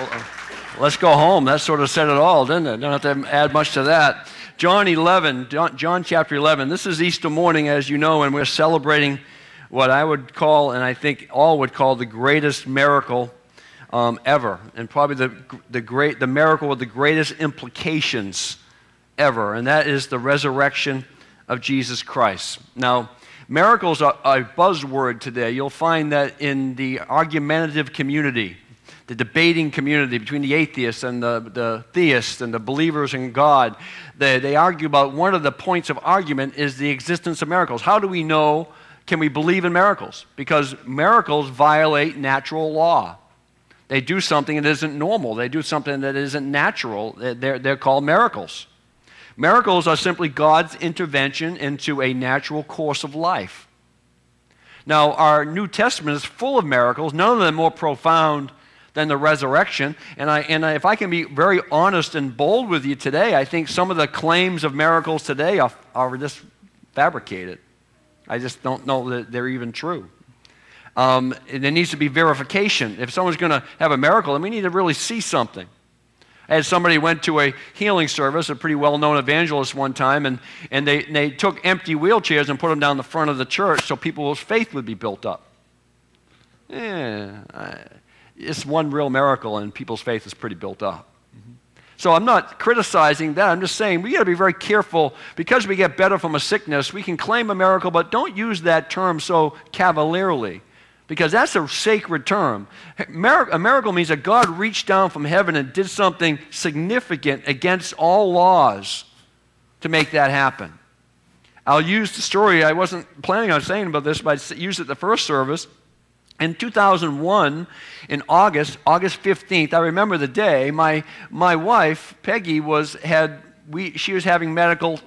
uh, let's go home. That sort of said it all, didn't it? Don't have to add much to that. John 11, John, John chapter 11. This is Easter morning, as you know, and we're celebrating what I would call, and I think all would call, the greatest miracle um, ever, and probably the, the, great, the miracle with the greatest implications ever, and that is the resurrection of Jesus Christ. Now, miracles are a buzzword today. You'll find that in the argumentative community, the debating community between the atheists and the, the theists and the believers in God, they, they argue about one of the points of argument is the existence of miracles. How do we know? Can we believe in miracles? Because miracles violate natural law. They do something that isn't normal. They do something that isn't natural. They're, they're called miracles. Miracles are simply God's intervention into a natural course of life. Now, our New Testament is full of miracles, none of them more profound than the resurrection. And, I, and if I can be very honest and bold with you today, I think some of the claims of miracles today are, are just fabricated. I just don't know that they're even true. Um, there needs to be verification. If someone's going to have a miracle, then we need to really see something. Had somebody went to a healing service, a pretty well-known evangelist one time, and, and they, they took empty wheelchairs and put them down the front of the church so people's faith would be built up. Yeah, it's one real miracle, and people's faith is pretty built up. So I'm not criticizing that. I'm just saying we got to be very careful because we get better from a sickness. We can claim a miracle, but don't use that term so cavalierly because that's a sacred term. A miracle means that God reached down from heaven and did something significant against all laws to make that happen. I'll use the story. I wasn't planning on saying about this, but I used it the first service. In 2001, in August, August 15th, I remember the day, my, my wife, Peggy, was, had, we, she was having medical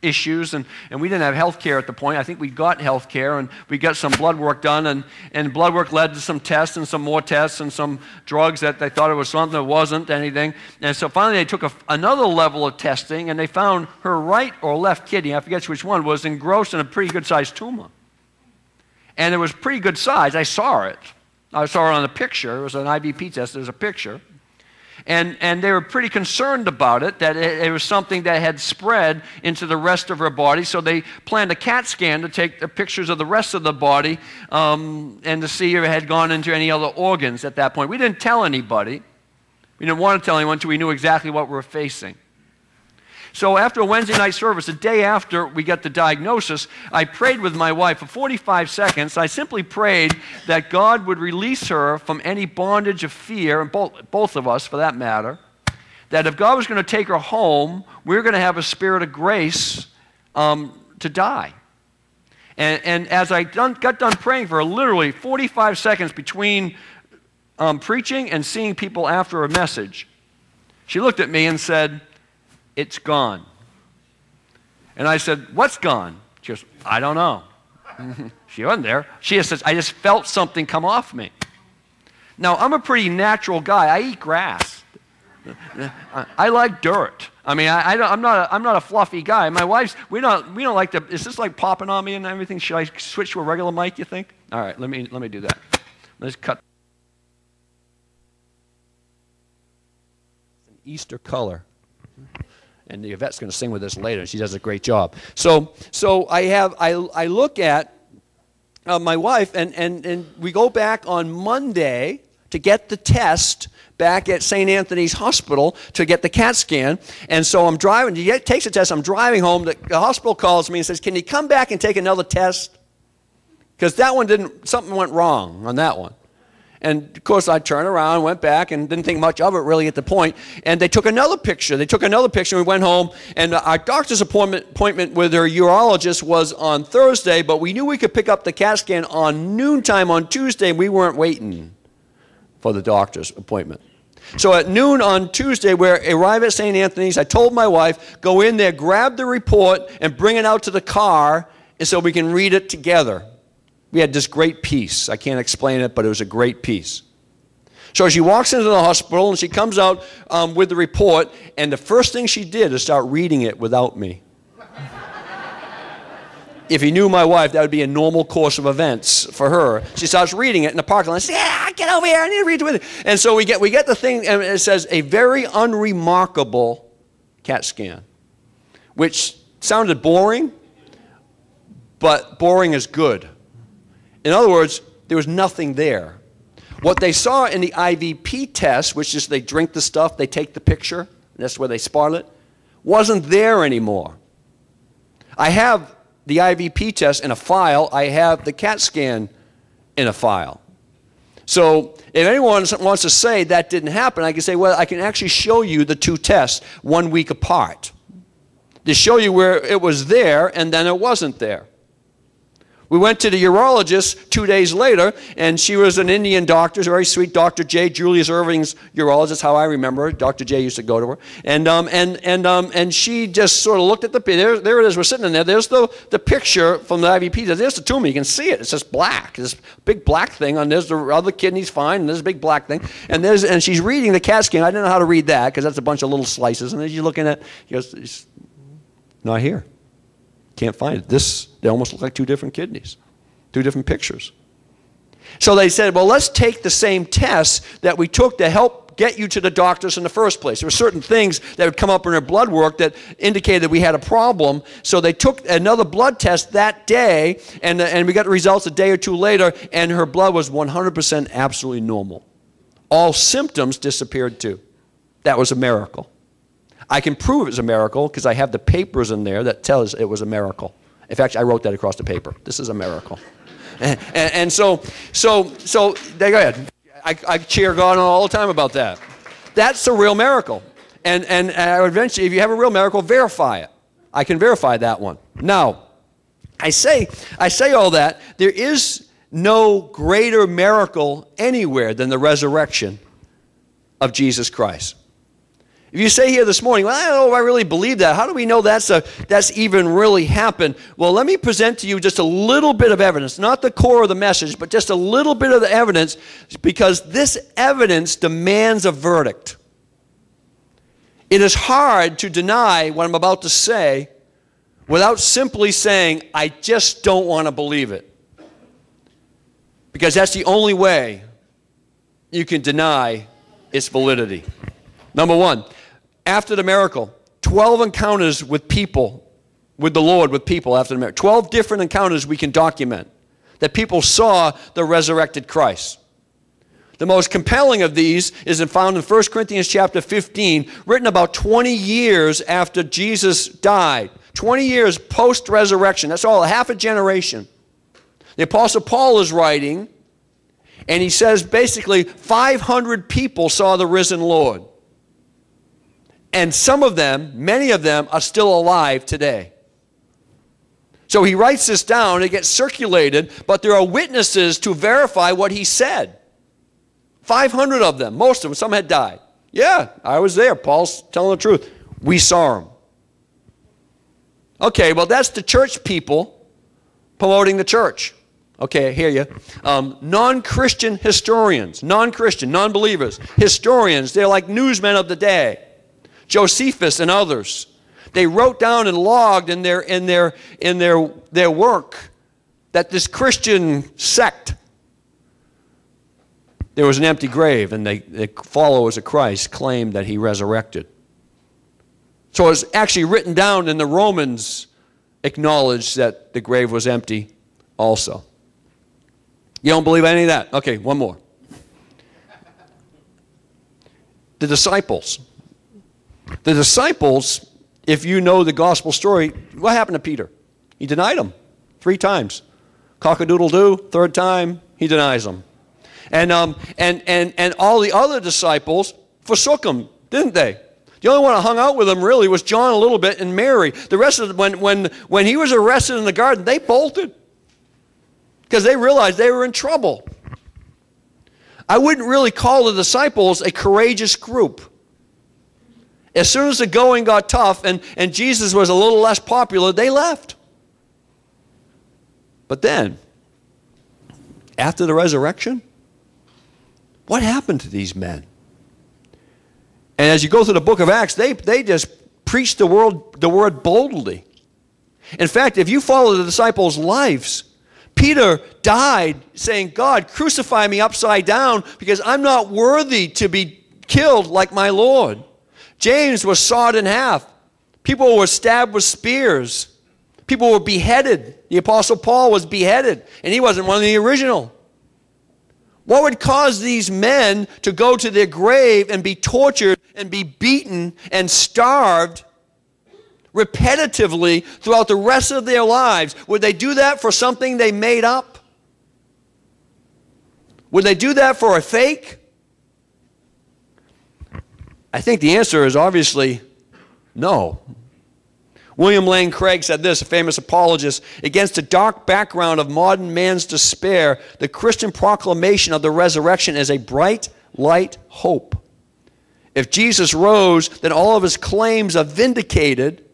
issues, and, and we didn't have health care at the point. I think we got health care, and we got some blood work done, and, and blood work led to some tests and some more tests and some drugs that they thought it was something that wasn't anything. And so finally, they took a, another level of testing, and they found her right or left kidney, I forget which one, was engrossed in a pretty good sized tumor and it was pretty good size. I saw it. I saw it on the picture. It was an IVP test. There's a picture. And, and they were pretty concerned about it, that it, it, was something that had spread into the rest of her body. So they planned a CAT scan to take the pictures of the rest of the body um, and to see if it had gone into any other organs at that point. We didn't tell anybody. We didn't want to tell anyone until we knew exactly what we were facing. So after a Wednesday night service, the day after we got the diagnosis, I prayed with my wife for 45 seconds. I simply prayed that God would release her from any bondage of fear, and both, both of us for that matter, that if God was going to take her home, we were going to have a spirit of grace um, to die. And, and as I done, got done praying for literally 45 seconds between um, preaching and seeing people after a message, she looked at me and said, it's gone. And I said, What's gone? She goes, I don't know. she wasn't there. She just says, I just felt something come off me. Now, I'm a pretty natural guy. I eat grass. I like dirt. I mean, I, am not a, I'm not a fluffy guy. My wife's, we don't, we don't like to, is this like popping on me and everything? Should I switch to a regular mic, you think? All right, let me, let me do that. Let's cut. An Easter color and the Yvette's going to sing with us later. She does a great job. So, so I have I, I look at uh, my wife, and, and, and we go back on Monday to get the test back at St. Anthony's Hospital to get the CAT scan. And so I'm driving, he takes a test, I'm driving home. The, the hospital calls me and says, Can you come back and take another test? Because that one didn't, something went wrong on that one. And of course, I turned around, went back, and didn't think much of it really at the point. And they took another picture. They took another picture. We went home, and uh, our doctor's appointment, appointment with our urologist was on Thursday, but we knew we could pick up the CAT scan on noontime on Tuesday, and we weren't waiting for the doctor's appointment. So at noon on Tuesday, we arrive at St. Anthony's. I told my wife, go in there, grab the report, and bring it out to the car, and so we can read it together. We had this great peace. I can't explain it, but it was a great peace. So she walks into the hospital and she comes out um, with the report, and the first thing she did is start reading it without me. if you knew my wife, that would be a normal course of events for her. She starts reading it in the parking lot. Says, yeah, get over here. I need to read it. And so we get, we get the thing, and it says a very unremarkable CAT scan, which sounded boring, but boring is good. In other words, there was nothing there. What they saw in the IVP test, which is they drink the stuff, they take the picture, that's where they spot it, wasn't there anymore. I have the IVP test in a file, I have the CAT scan in a file. So if anyone wants to say that didn't happen, I can say, well, I can actually show you the two tests one week apart to show you where it was there and then it wasn't there. We went to the urologist two days later, and she was an Indian doctor, very sweet Dr. J. Julius Erving's urologist, how I remember her. Dr. J used to go to her. And, um, and, and, um, and she just sort of looked at the, there, there it is, we're sitting in there. There's the, the picture from the IVP. There's the tumor, you can see it. It's just black, this big black thing, and there's the other kidney's fine, and there's a big black thing. And, there's, and she's reading the CAT scan. I didn't know how to read that, because that's a bunch of little slices. And then she's looking at, she goes, not here. Can't find it. This, they almost look like two different kidneys, two different pictures. So they said, well, let's take the same tests that we took to help get you to the doctors in the first place. There were certain things that would come up in her blood work that indicated that we had a problem. So they took another blood test that day, and, and we got the results a day or two later, and her blood was 100% absolutely normal. All symptoms disappeared too. That was a miracle. I can prove it was a miracle because I have the papers in there that tells it was a miracle. In fact, I wrote that across the paper. This is a miracle. And, and, and so, so, so, go ahead. I, I cheer God on all the time about that. That's a real miracle. And, and I would eventually, if you have a real miracle, verify it. I can verify that one. Now, I say, I say all that. There is no greater miracle anywhere than the resurrection of Jesus Christ. If you say here this morning, well, I don't know if I really believe that. How do we know that's, a, that's even really happened? Well, let me present to you just a little bit of evidence, not the core of the message, but just a little bit of the evidence, because this evidence demands a verdict. It is hard to deny what I'm about to say without simply saying, I just don't want to believe it. Because that's the only way you can deny its validity. Number one, after the miracle, 12 encounters with people, with the Lord, with people after the miracle. 12 different encounters we can document that people saw the resurrected Christ. The most compelling of these is found in 1 Corinthians chapter 15, written about 20 years after Jesus died. 20 years post resurrection. That's all, half a generation. The Apostle Paul is writing, and he says basically 500 people saw the risen Lord. And some of them, many of them, are still alive today. So he writes this down, it gets circulated, but there are witnesses to verify what he said. 500 of them, most of them, some had died. Yeah, I was there. Paul's telling the truth. We saw him. Okay, well, that's the church people promoting the church. Okay, I hear you. Um, non Christian historians, non Christian, non believers, historians, they're like newsmen of the day. Josephus and others. They wrote down and logged in their, in their, in their, their work that this Christian sect, there was an empty grave, and they, the followers of Christ claimed that he resurrected. So it's actually written down, and the Romans acknowledged that the grave was empty also. You don't believe any of that? Okay, one more. The disciples. The disciples, if you know the gospel story, what happened to Peter? He denied him three times. Cockadoodle doo, third time, he denies him. And, um, and, and, and all the other disciples forsook him, didn't they? The only one that hung out with him really was John a little bit and Mary. The rest of them, when, when, when he was arrested in the garden, they bolted because they realized they were in trouble. I wouldn't really call the disciples a courageous group. As soon as the going got tough and, and Jesus was a little less popular, they left. But then, after the resurrection, what happened to these men? And as you go through the book of Acts, they, they just preached the, world, the word boldly. In fact, if you follow the disciples' lives, Peter died saying, God, crucify me upside down because I'm not worthy to be killed like my Lord. James was sawed in half. People were stabbed with spears. People were beheaded. The Apostle Paul was beheaded, and he wasn't one of the original. What would cause these men to go to their grave and be tortured and be beaten and starved repetitively throughout the rest of their lives? Would they do that for something they made up? Would they do that for a fake? I think the answer is obviously no. William Lane Craig said this, a famous apologist Against the dark background of modern man's despair, the Christian proclamation of the resurrection is a bright light hope. If Jesus rose, then all of his claims are vindicated,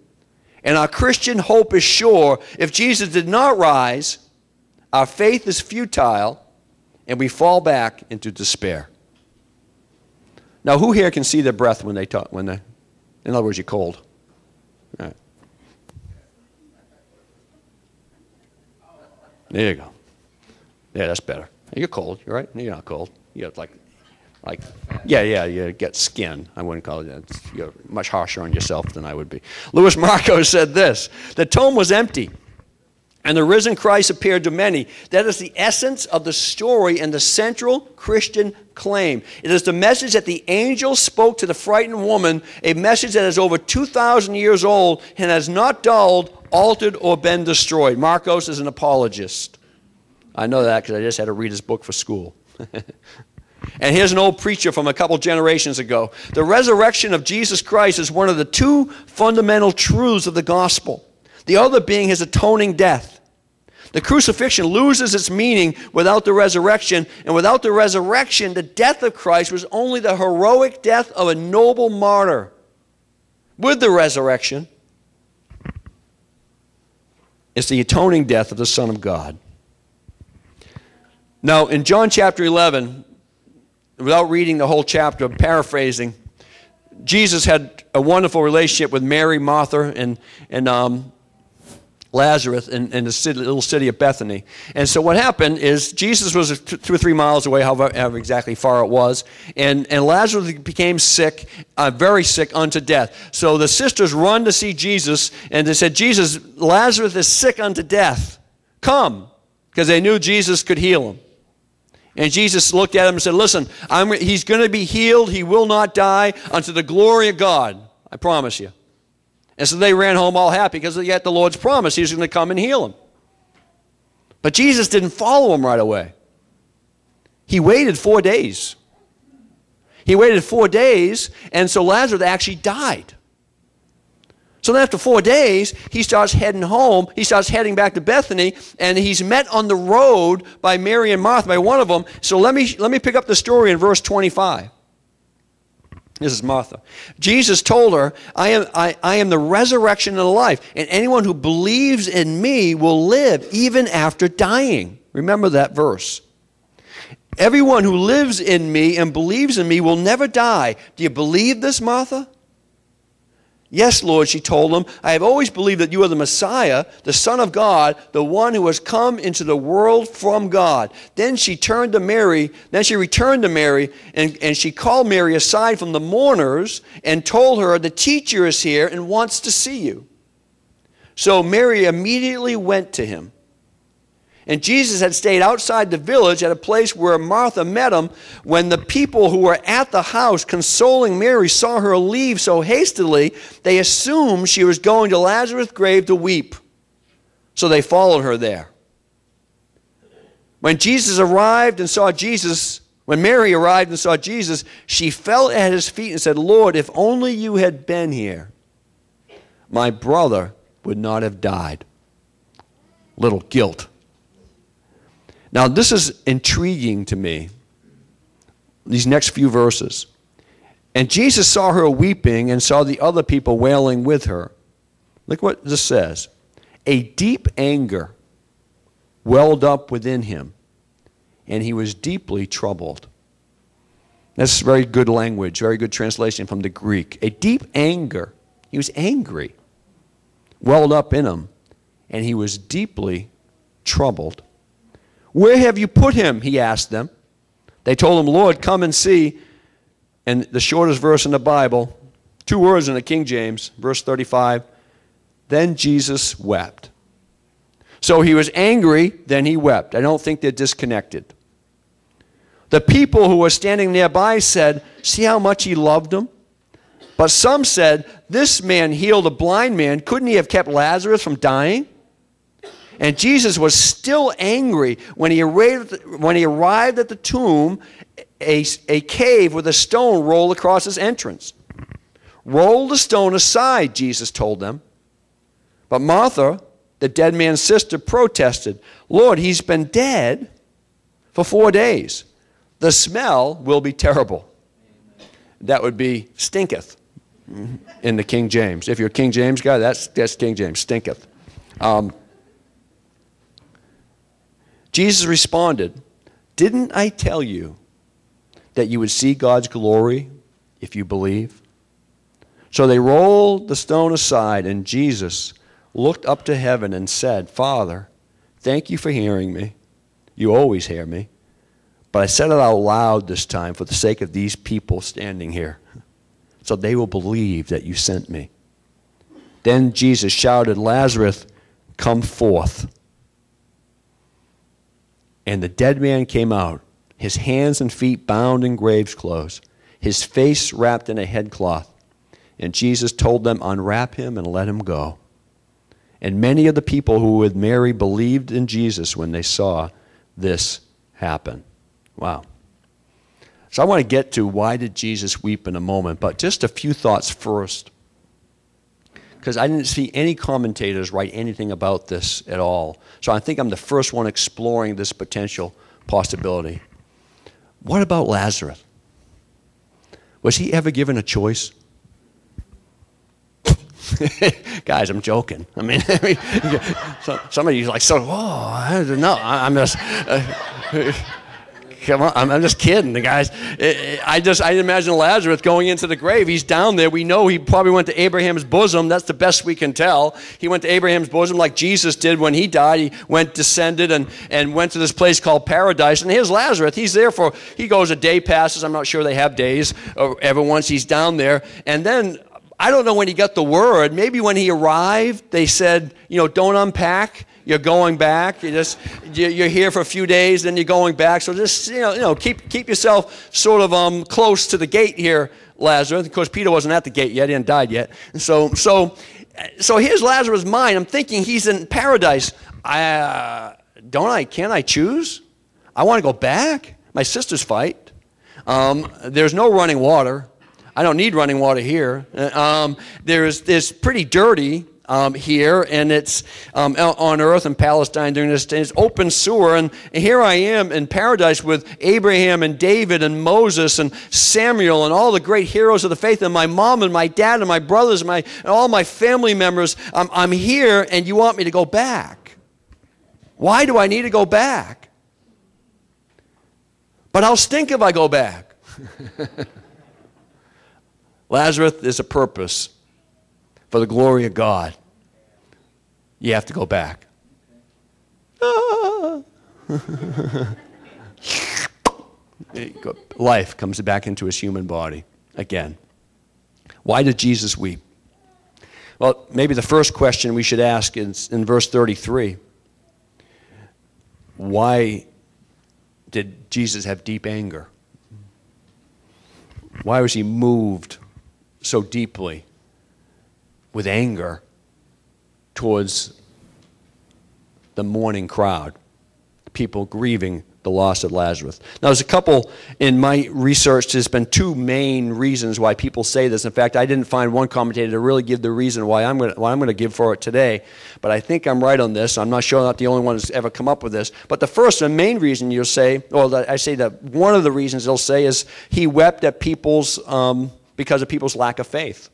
and our Christian hope is sure. If Jesus did not rise, our faith is futile, and we fall back into despair. Now, who here can see their breath when they talk? When they, in other words, you're cold. There you go. Yeah, that's better. You're cold. You're right. You're not cold. You got like, like, yeah, yeah. You get skin. I wouldn't call it that. You're much harsher on yourself than I would be. Louis Markos said this: the tomb was empty. And the risen Christ appeared to many. That is the essence of the story and the central Christian claim. It is the message that the angel spoke to the frightened woman, a message that is over 2,000 years old and has not dulled, altered, or been destroyed. Markos is an apologist. I know that because I just had to read his book for school. and here's an old preacher from a couple generations ago. The resurrection of Jesus Christ is one of the two fundamental truths of the gospel, the other being his atoning death. The crucifixion loses its meaning without the resurrection, and without the resurrection, the death of Christ was only the heroic death of a noble martyr. With the resurrection, it's the atoning death of the Son of God. Now, in John chapter 11, without reading the whole chapter, I'm paraphrasing, Jesus had a wonderful relationship with Mary, Martha, and, and um, Lazarus in, in the city, little city of Bethany. And so what happened is Jesus was two or three miles away, however, however exactly far it was, and, and Lazarus became sick, uh, very sick unto death. So the sisters run to see Jesus, and they said, Jesus, Lazarus is sick unto death. Come, because they knew Jesus could heal him. And Jesus looked at him and said, Listen, I'm, he's going to be healed. He will not die unto the glory of God. I promise you. And so they ran home all happy because they got the Lord's promise. He was going to come and heal them. But Jesus didn't follow them right away. He waited four days. He waited four days, and so Lazarus actually died. So then after four days, he starts heading home. He starts heading back to Bethany, and he's met on the road by Mary and Martha, by one of them. So let me, let me pick up the story in verse 25. This is Martha. Jesus told her, I am, I, I am the resurrection and the life, and anyone who believes in me will live even after dying. Remember that verse. Everyone who lives in me and believes in me will never die. Do you believe this, Martha? Yes, Lord, she told him, I have always believed that you are the Messiah, the Son of God, the one who has come into the world from God. Then she turned to Mary, then she returned to Mary, and, and she called Mary aside from the mourners and told her, The teacher is here and wants to see you. So Mary immediately went to him. And Jesus had stayed outside the village at a place where Martha met him. When the people who were at the house consoling Mary saw her leave so hastily, they assumed she was going to Lazarus' grave to weep. So they followed her there. When Jesus arrived and saw Jesus, when Mary arrived and saw Jesus, she fell at his feet and said, Lord, if only you had been here, my brother would not have died. Little guilt now, this is intriguing to me, these next few verses. And Jesus saw her weeping and saw the other people wailing with her. Look what this says. A deep anger welled up within him, and he was deeply troubled. That's very good language, very good translation from the Greek. A deep anger. He was angry, welled up in him, and he was deeply troubled. Where have you put him? He asked them. They told him, Lord, come and see. And the shortest verse in the Bible, two words in the King James, verse 35 Then Jesus wept. So he was angry, then he wept. I don't think they're disconnected. The people who were standing nearby said, See how much he loved them? But some said, This man healed a blind man. Couldn't he have kept Lazarus from dying? And Jesus was still angry when he arrived, when he arrived at the tomb, a, a cave with a stone rolled across its entrance. Roll the stone aside, Jesus told them. But Martha, the dead man's sister, protested, Lord, he's been dead for four days. The smell will be terrible. That would be stinketh in the King James. If you're a King James guy, that's, that's King James, stinketh. Um, Jesus responded, Didn't I tell you that you would see God's glory if you believe? So they rolled the stone aside, and Jesus looked up to heaven and said, Father, thank you for hearing me. You always hear me. But I said it out loud this time for the sake of these people standing here, so they will believe that you sent me. Then Jesus shouted, Lazarus, come forth. And the dead man came out, his hands and feet bound in grave's clothes, his face wrapped in a headcloth. And Jesus told them, Unwrap him and let him go. And many of the people who were with Mary believed in Jesus when they saw this happen. Wow. So I want to get to why did Jesus weep in a moment, but just a few thoughts first because I didn't see any commentators write anything about this at all. So I think I'm the first one exploring this potential possibility. What about Lazarus? Was he ever given a choice? Guys, I'm joking. I mean, some of you like, so, oh, I don't know. I'm just. Uh, Come on, I'm, just kidding, the guys. I just I imagine Lazarus going into the grave. He's down there. We know he probably went to Abraham's bosom. That's the best we can tell. He went to Abraham's bosom like Jesus did when he died. He went descended and and went to this place called paradise. And here's Lazarus. He's there for he goes a day passes. I'm not sure they have days. Or ever once he's down there, and then I don't know when he got the word. Maybe when he arrived, they said, you know, don't unpack you're going back. You just you're here for a few days, then you're going back. So just you know, you know, keep keep yourself sort of um, close to the gate here, Lazarus. Of course, Peter wasn't at the gate yet; he hadn't died yet. And so so so here's Lazarus' mind. I'm thinking he's in paradise. I uh, don't I? Can I choose? I want to go back. My sisters fight. Um, there's no running water. I don't need running water here. Uh, um, there's, there's pretty dirty um, here, and it's um, on earth in Palestine during this day. It's open sewer, and here I am in paradise with Abraham and David and Moses and Samuel and all the great heroes of the faith, and my mom and my dad and my brothers and, my, and all my family members. I'm, I'm here, and you want me to go back. Why do I need to go back? But I'll stink if I go back. Lazarus is a purpose for the glory of God, you have to go back. Ah. Life comes back into his human body again. Why did Jesus weep? Well, maybe the first question we should ask is in verse 33. Why did Jesus have deep anger? Why was he moved so deeply with anger towards the mourning crowd, people grieving the loss of Lazarus. Now, there's a couple in my research, there's been two main reasons why people say this. In fact, I didn't find one commentator to really give the reason why I'm going to, give for it today, but I think I'm right on this. I'm not sure I'm not the only one who's ever come up with this. But the first and main reason you'll say, or I say that one of the reasons they'll say is he wept at people's, um, because of people's lack of faith.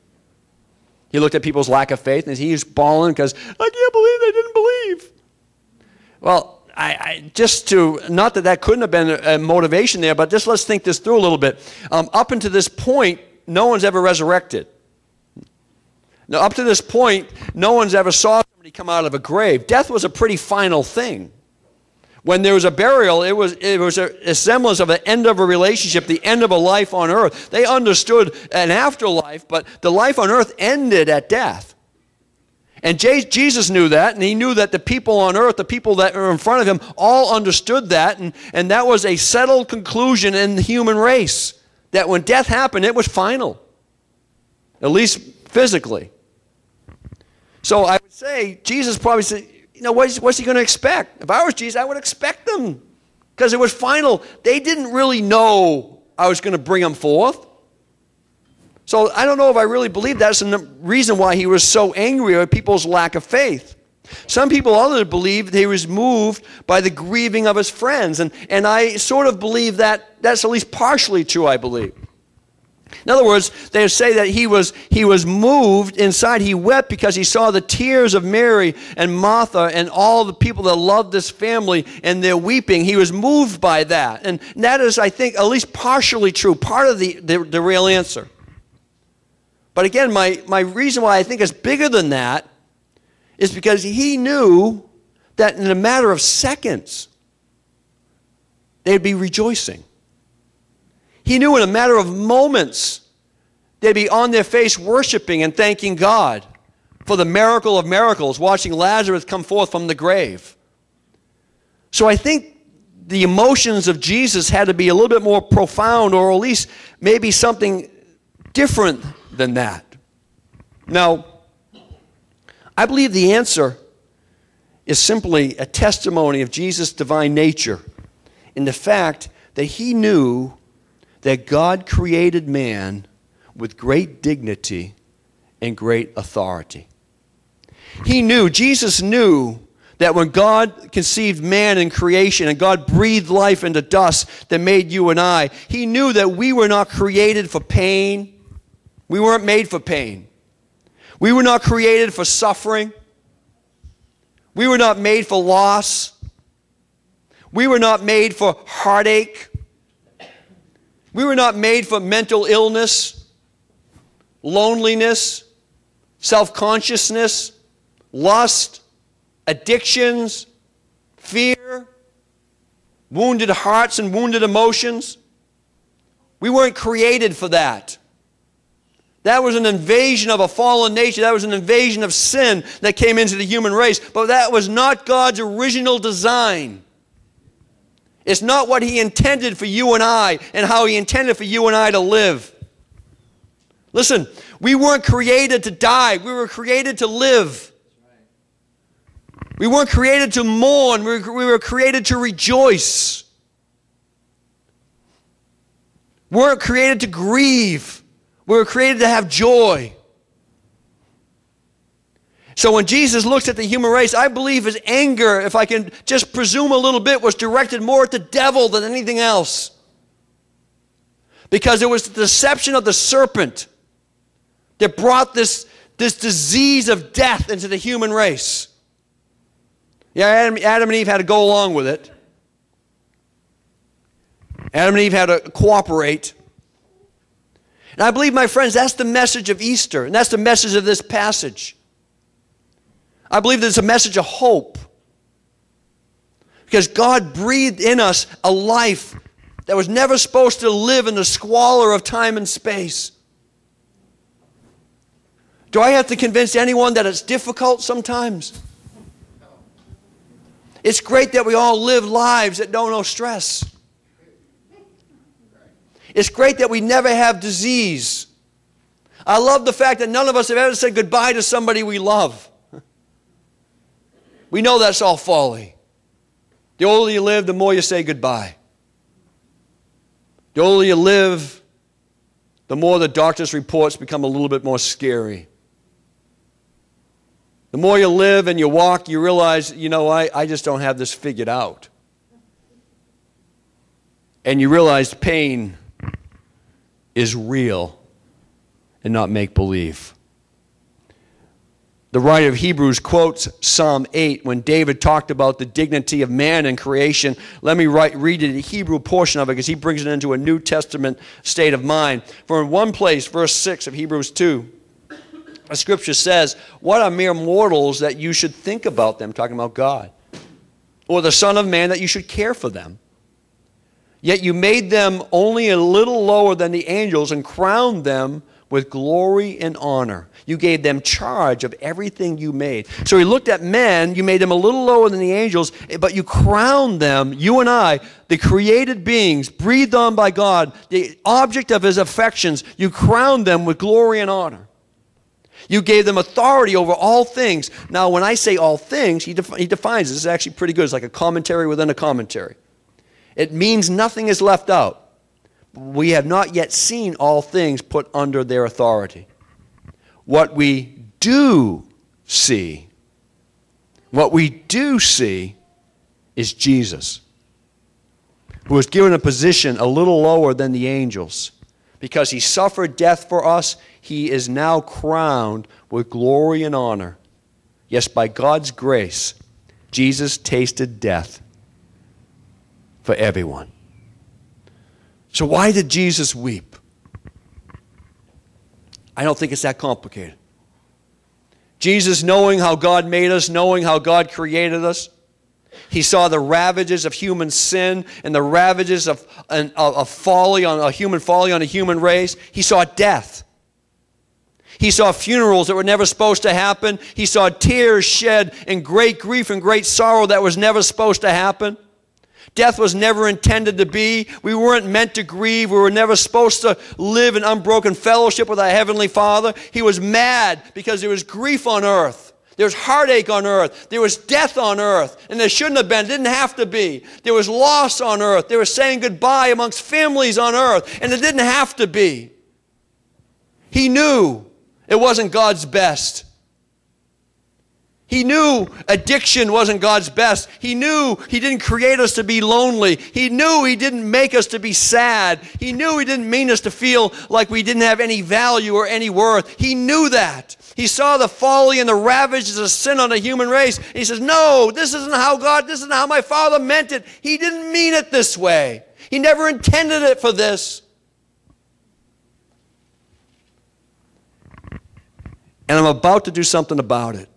He looked at people's lack of faith and he's bawling because, I can't believe they didn't believe. Well, I, I, just to, not that that couldn't have been a, motivation there, but just let's think this through a little bit. Um, up until this point, no one's ever resurrected. Now, up to this point, no one's ever saw somebody come out of a grave. Death was a pretty final thing. When there was a burial, it was, it was a, semblance of the end of a relationship, the end of a life on earth. They understood an afterlife, but the life on earth ended at death. And Jesus knew that, and he knew that the people on earth, the people that were in front of him, all understood that, and, and that was a settled conclusion in the human race. That when death happened, it was final, at least physically. So I would say Jesus probably said, you know, what's, what's he going to expect? If I was Jesus, I would expect them because it was final. They didn't really know I was going to bring them forth. So I don't know if I really believe that's the reason why he was so angry at people's lack of faith. Some people others believe that he was moved by the grieving of his friends. And, and I sort of believe that that's at least partially true, I believe. In other words, they say that he was, he was moved inside. He wept because he saw the tears of Mary and Martha and all the people that loved this family and their weeping. He was moved by that. And that is, I think, at least partially true, part of the, the, the real answer. But again, my, my reason why I think it's bigger than that is because he knew that in a matter of seconds, they'd be rejoicing. He knew in a matter of moments they'd be on their face worshiping and thanking God for the miracle of miracles, watching Lazarus come forth from the grave. So I think the emotions of Jesus had to be a little bit more profound, or at least maybe something different than that. Now, I believe the answer is simply a testimony of Jesus' divine nature in the fact that he knew that God created man with great dignity and great authority. He knew, Jesus knew that when God conceived man in creation and God breathed life into dust that made you and I, He knew that we were not created for pain. We weren't made for pain. We were not created for suffering. We were not made for loss. We were not made for heartache. We were not made for mental illness, loneliness, self consciousness, lust, addictions, fear, wounded hearts and wounded emotions. We weren't created for that. That was an invasion of a fallen nature. That was an invasion of sin that came into the human race. But that was not God's original design. It's not what He intended for you and I and how He intended for you and I to live. Listen, we weren't created to die, we were created to live. We weren't created to mourn, we were created to rejoice. We weren't created to grieve, we were created to have joy. So when Jesus looks at the human race, I believe his anger, if I can just presume a little bit, was directed more at the devil than anything else. Because it was the deception of the serpent that brought this, this disease of death into the human race. Yeah, Adam, Adam and Eve had to go along with it. Adam and Eve had to cooperate. And I believe, my friends, that's the message of Easter, and that's the message of this passage. I believe there's a message of hope. Because God breathed in us a life that was never supposed to live in the squalor of time and space. Do I have to convince anyone that it's difficult sometimes? It's great that we all live lives that don't know stress. It's great that we never have disease. I love the fact that none of us have ever said goodbye to somebody we love. We know that's all folly. The older you live, the more you say goodbye. The older you live, the more the doctor's reports become a little bit more scary. The more you live and you walk, you realize, you know, I, I just don't have this figured out. And you realize pain is real and not make believe. The writer of Hebrews quotes Psalm 8 when David talked about the dignity of man in creation. Let me write, read the Hebrew portion of it because he brings it into a New Testament state of mind. For in one place, verse 6 of Hebrews 2, The scripture says, What are mere mortals that you should think about them? Talking about God. Or the Son of Man that you should care for them. Yet you made them only a little lower than the angels and crowned them with glory and honor. You gave them charge of everything you made. So he looked at men, you made them a little lower than the angels, but you crowned them, you and I, the created beings, breathed on by God, the object of his affections, you crowned them with glory and honor. You gave them authority over all things. Now, when I say all things, he, def- he defines this. is actually pretty good. It's like a commentary within a commentary. It means nothing is left out. We have not yet seen all things put under their authority. What we do see, what we do see is Jesus, who was given a position a little lower than the angels. Because he suffered death for us, he is now crowned with glory and honor. Yes, by God's grace, Jesus tasted death for everyone. So, why did Jesus weep? I don't think it's that complicated. Jesus, knowing how God made us, knowing how God created us, he saw the ravages of human sin and the ravages of, of, of folly on a human folly on a human race. He saw death. He saw funerals that were never supposed to happen. He saw tears shed and great grief and great sorrow that was never supposed to happen. Death was never intended to be. We weren't meant to grieve. We were never supposed to live in unbroken fellowship with our Heavenly Father. He was mad because there was grief on earth. There was heartache on earth. There was death on earth. And there shouldn't have been. It didn't have to be. There was loss on earth. There was saying goodbye amongst families on earth. And it didn't have to be. He knew it wasn't God's best. He knew addiction wasn't God's best. He knew He didn't create us to be lonely. He knew He didn't make us to be sad. He knew He didn't mean us to feel like we didn't have any value or any worth. He knew that. He saw the folly and the ravages of sin on the human race. He says, No, this isn't how God, this isn't how my Father meant it. He didn't mean it this way. He never intended it for this. And I'm about to do something about it.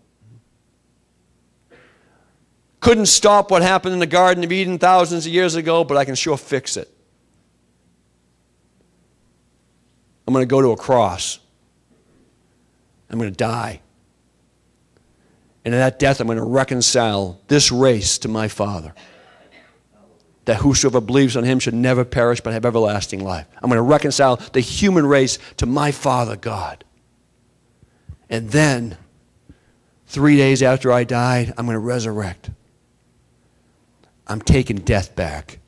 Couldn't stop what happened in the Garden of Eden thousands of years ago, but I can sure fix it. I'm going to go to a cross. I'm going to die. And in that death, I'm going to reconcile this race to my Father. That whosoever believes on him should never perish but have everlasting life. I'm going to reconcile the human race to my Father God. And then, three days after I died, I'm going to resurrect. I'm taking death back.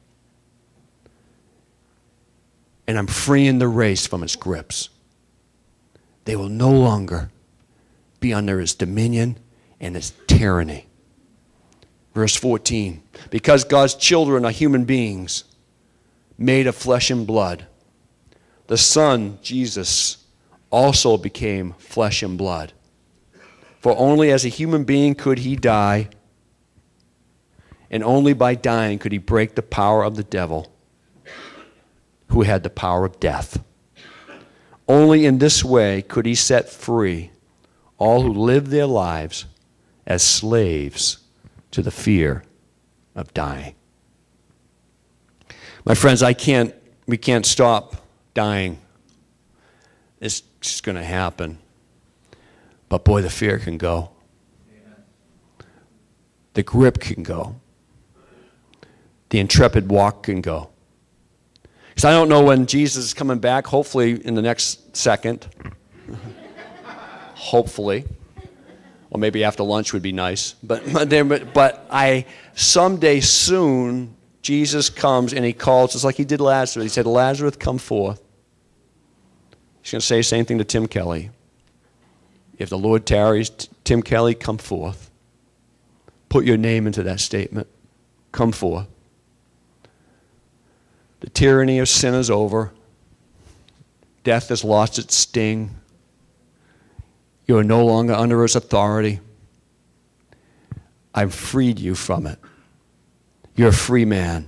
And I'm freeing the race from its grips. They will no longer be under its dominion and its tyranny. Verse 14 Because God's children are human beings, made of flesh and blood, the Son, Jesus, also became flesh and blood. For only as a human being could he die and only by dying could he break the power of the devil, who had the power of death. Only in this way could he set free all who lived their lives as slaves to the fear of dying. My friends, I can't, we can't stop dying. It's just going to happen. But boy, the fear can go. The grip can go the intrepid walk can go. Because I don't know when Jesus is coming back, hopefully in the next second. hopefully. Or maybe after lunch would be nice. But, but, but I, someday soon, Jesus comes and he calls, just like he did Lazarus. He said, Lazarus, come forth. He's going to say the same thing to Tim Kelley. If the Lord tarries, Tim Kelley, come forth. Put your name into that statement. Come forth. The tyranny of sin is over. Death has lost its sting. You are no longer under its authority. I've freed you from it. You're a free man.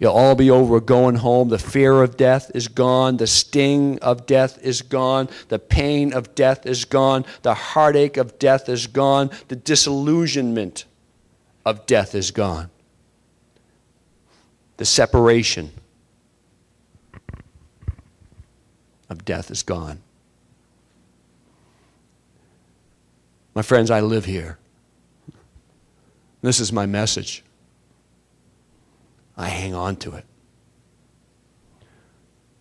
It'll all be over. Going home. The fear of death is gone. The sting of death is gone. The pain of death is gone. The heartache of death is gone. The disillusionment of death is gone. The separation of death is gone. My friends, I live here. This is my message. I hang on to it.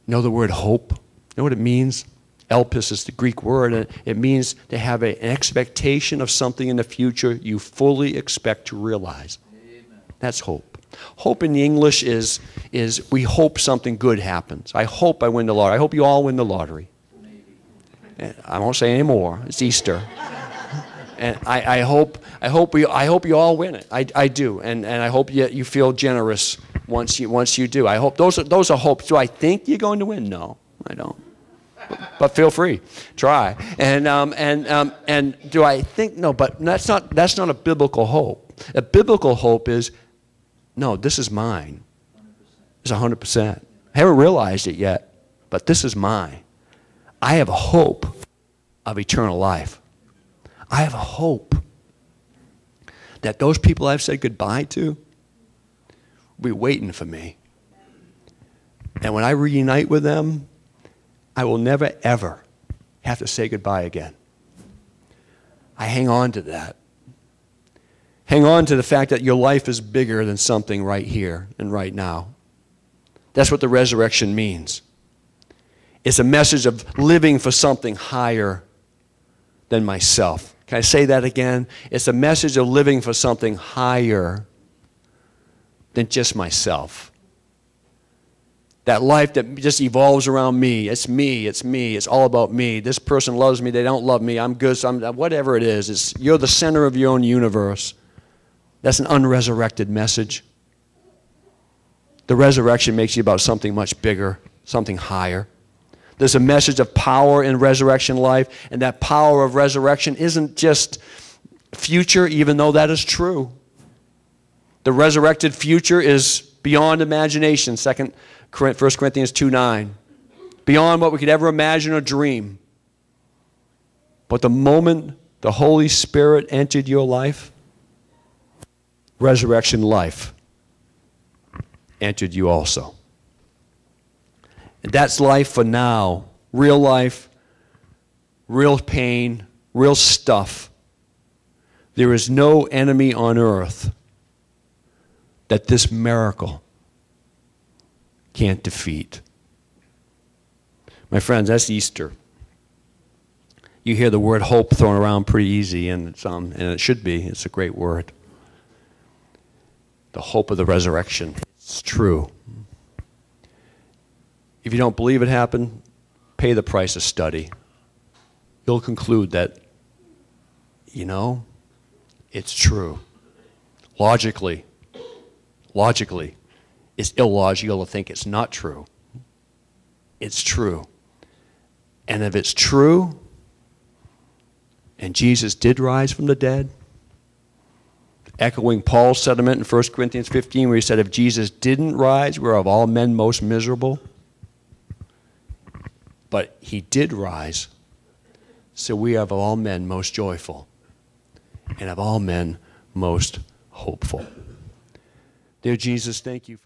Know the word hope? Know what it means? Elpis is the Greek word, and it means to have an expectation of something in the future you fully expect to realize. Amen. That's hope. Hope in the English is, is we hope something good happens. I hope I win the lottery. I hope you all win the lottery. I won't say any more. It's Easter and I, I, hope I hope we I hope you all win it. I, I do, and, and I hope you, you feel generous once you once you do. I hope those are those are hopes. Do I think you're going to win? No, I don't. But feel free, try. And um, and um, and do I think no? But that's not that's not a biblical hope. A biblical hope is, no, this is mine. It's hundred percent. I haven't realized it yet, but this is mine. I have a hope of eternal life. I have a hope that those people I've said goodbye to will be waiting for me. And when I reunite with them, I will never, ever have to say goodbye again. I hang on to that. Hang on to the fact that your life is bigger than something right here and right now. That's what the resurrection means. It's a message of living for something higher than myself. Can I say that again? It's a message of living for something higher than just myself. That life that just evolves around me. It's me, it's me, it's all about me. This person loves me, they don't love me, I'm good, so I'm, whatever it is. It's, you're the center of your own universe. That's an unresurrected message. The resurrection makes you about something much bigger, something higher. There's a message of power in resurrection life, and that power of resurrection isn't just future, even though that is true. The resurrected future is beyond imagination, Second, 1 Corinthians 2 9. Beyond what we could ever imagine or dream. But the moment the Holy Spirit entered your life, resurrection life entered you also. And that's life for now. Real life, real pain, real stuff. There is no enemy on earth that this miracle can't defeat. My friends, that's Easter. You hear the word hope thrown around pretty easy, and, um, and it should be. It's a great word. The hope of the resurrection. It's true. If you don't believe it happened, pay the price of study. You'll conclude that, you know, it's true. Logically, logically, it's illogical to think it's not true. It's true. And if it's true, and Jesus did rise from the dead, echoing Paul's sentiment in 1 Corinthians 15, where he said, If Jesus didn't rise, we're of all men most miserable. But he did rise. So we are of all men most joyful, and of all men most hopeful. Dear Jesus, thank you.